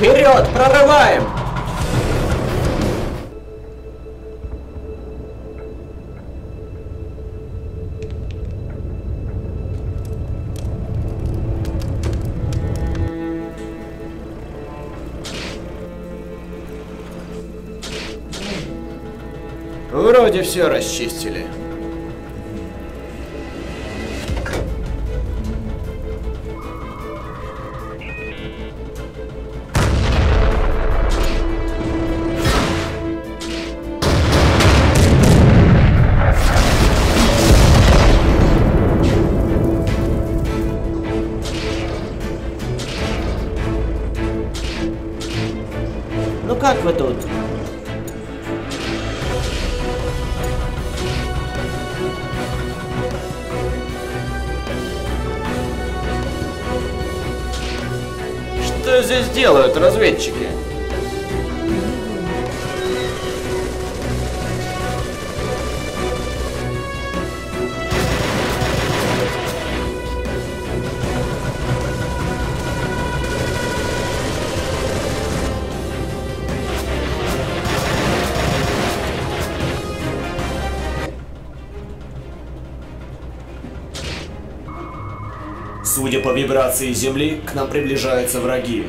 Вперед, прорываем! Вроде все расчистили. Ну как вы тут? Что здесь делают разведчики? Судя по вибрации Земли, к нам приближаются враги.